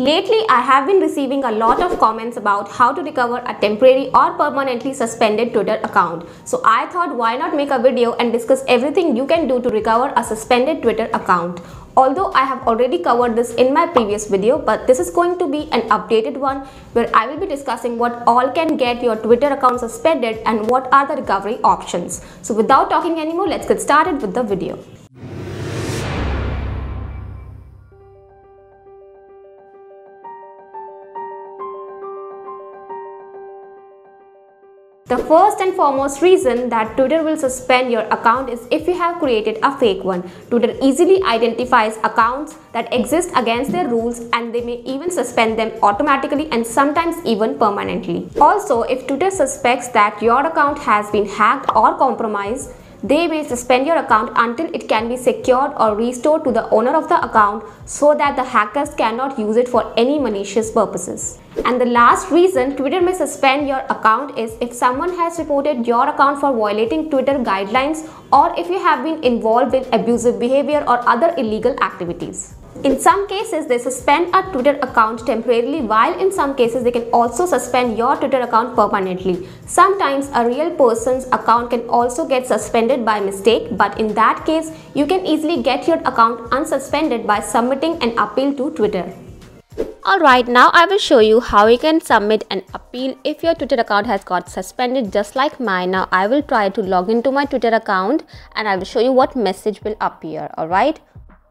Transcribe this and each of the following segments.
Lately, I have been receiving a lot of comments about how to recover a temporary or permanently suspended Twitter account. So I thought why not make a video and discuss everything you can do to recover a suspended Twitter account. Although I have already covered this in my previous video, but this is going to be an updated one where I will be discussing what all can get your Twitter account suspended and what are the recovery options. So without talking anymore, let's get started with the video. The first and foremost reason that Twitter will suspend your account is if you have created a fake one. Twitter easily identifies accounts that exist against their rules and they may even suspend them automatically and sometimes even permanently. Also, if Twitter suspects that your account has been hacked or compromised, they may suspend your account until it can be secured or restored to the owner of the account so that the hackers cannot use it for any malicious purposes. And the last reason Twitter may suspend your account is if someone has reported your account for violating Twitter guidelines or if you have been involved in abusive behavior or other illegal activities. In some cases, they suspend a Twitter account temporarily while in some cases they can also suspend your Twitter account permanently. Sometimes a real person's account can also get suspended by mistake but in that case, you can easily get your account unsuspended by submitting an appeal to Twitter. Alright, now I will show you how you can submit an appeal if your Twitter account has got suspended just like mine. Now I will try to log into my Twitter account and I will show you what message will appear. Alright.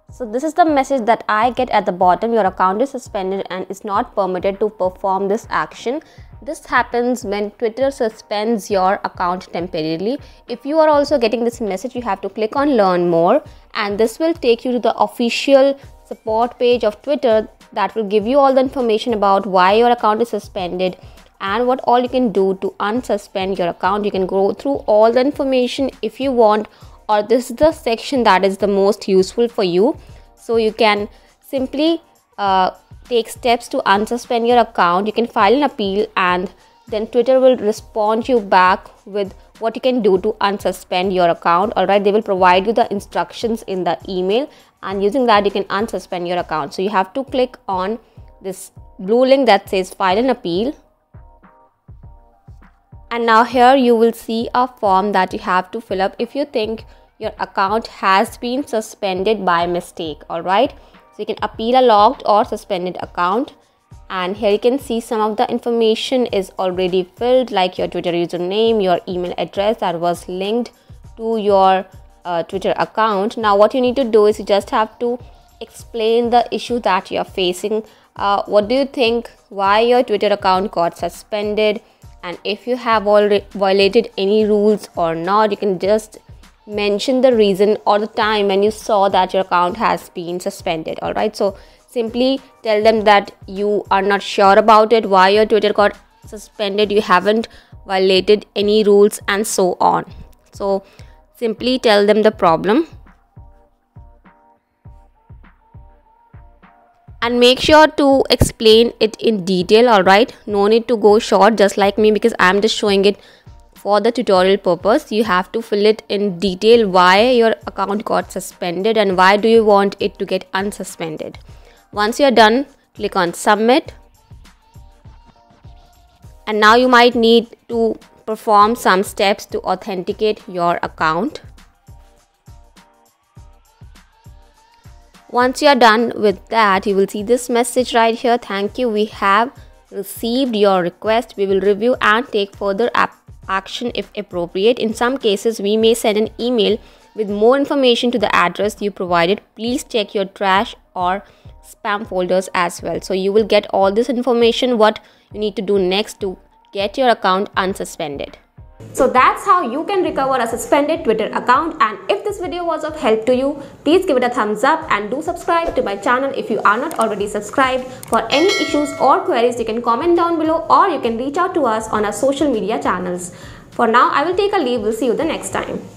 So this is the message that I get at the bottom. Your account is suspended and is not permitted to perform this action. This happens when Twitter suspends your account temporarily. If you are also getting this message, you have to click on learn more and this will take you to the official support page of Twitter that will give you all the information about why your account is suspended and what all you can do to unsuspend your account. You can go through all the information if you want or this is the section that is the most useful for you. So you can simply uh, take steps to unsuspend your account. You can file an appeal and then twitter will respond you back with what you can do to unsuspend your account. All right they will provide you the instructions in the email and using that you can unsuspend your account. So you have to click on this blue link that says file an appeal and now here you will see a form that you have to fill up if you think your account has been suspended by mistake all right? So you can appeal a locked or suspended account. And here you can see some of the information is already filled like your twitter username your email address that was linked to your uh, twitter account. Now what you need to do is you just have to explain the issue that you're facing. Uh, what do you think? Why your twitter account got suspended and if you have already violated any rules or not you can just mention the reason or the time when you saw that your account has been suspended all right so simply tell them that you are not sure about it why your twitter got suspended you haven't violated any rules and so on. So simply tell them the problem and make sure to explain it in detail all right no need to go short just like me because i'm just showing it for the tutorial purpose. You have to fill it in detail why your account got suspended and why do you want it to get unsuspended. Once you're done click on submit. And now you might need to perform some steps to authenticate your account once you are done with that you will see this message right here. Thank you. We have received your request. We will review and take further action if appropriate. In some cases we may send an email with more information to the address you provided. Please check your trash or spam folders as well. So you will get all this information. What you need to do next to get your account unsuspended so that's how you can recover a suspended Twitter account and if this video was of help to you, please give it a thumbs up and do subscribe to my channel if you are not already subscribed. For any issues or queries, you can comment down below or you can reach out to us on our social media channels. For now, I will take a leave. We'll see you the next time.